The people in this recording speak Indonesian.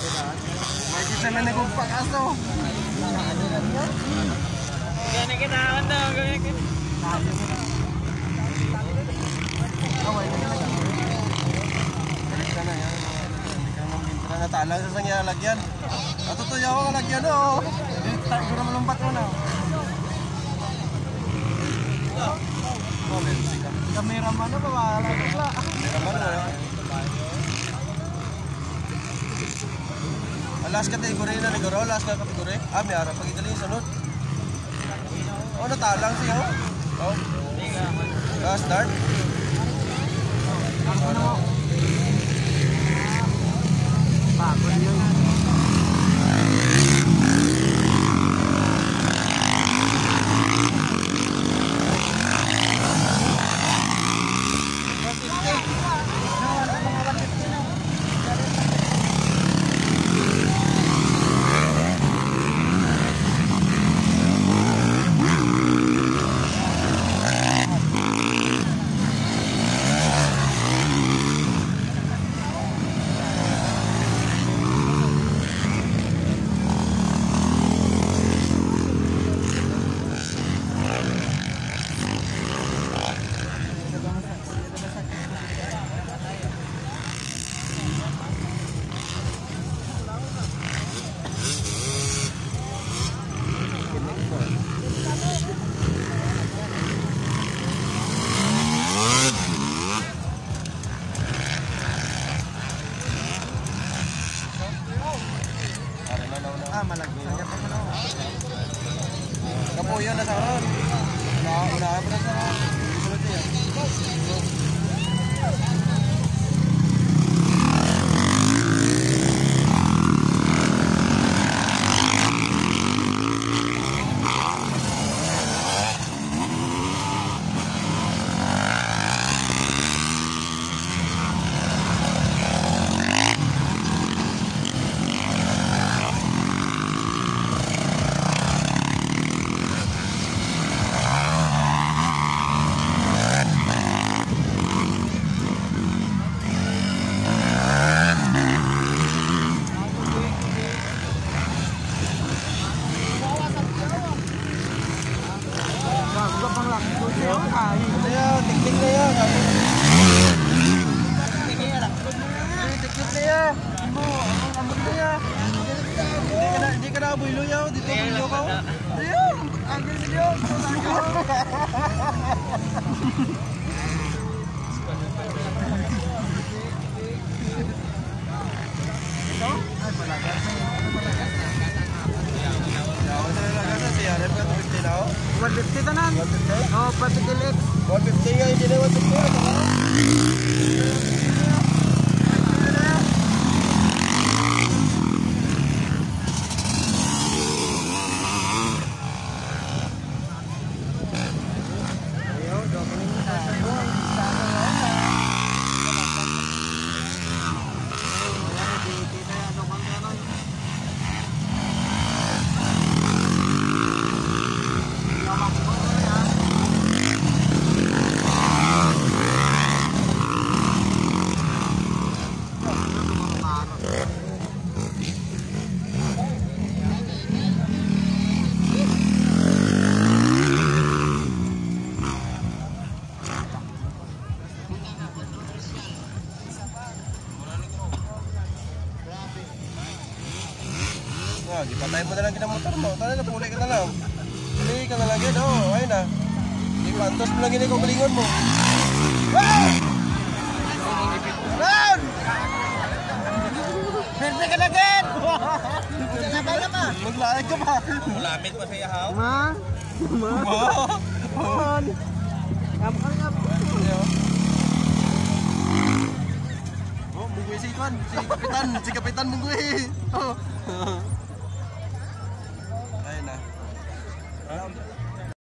May kita na nagugpak aso. Kita, ano, gani kita. Sa sangya lagyan. At totoo ako nga lagyan o. Siguro malumpat mo na. Kameraman na ba? Kameraman na. Last kategory na nagaro, last na kategory. Ah, may harap pag idali sunod. Oh, natalang siya. Oh. Ah, start. Pagod Kapuyo na sa karon. Una, una pa na sa 150 tanan. 150? Oh, particle X. 150 nga, hindi na 150. Ah, gipatay mo na lang kinamotor mo. Tara na, puli ka na lang. Yan, oh. Ayun na. Ipantos mo lang yun yung kumalingon mo. Ah! Pwede ka na ka pa! Maglalag ka pa! Pa. Ma? Ma? Po. Oh, munggoy si Kapitan. Si Kapitan. Oh. around